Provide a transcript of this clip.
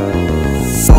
Oh,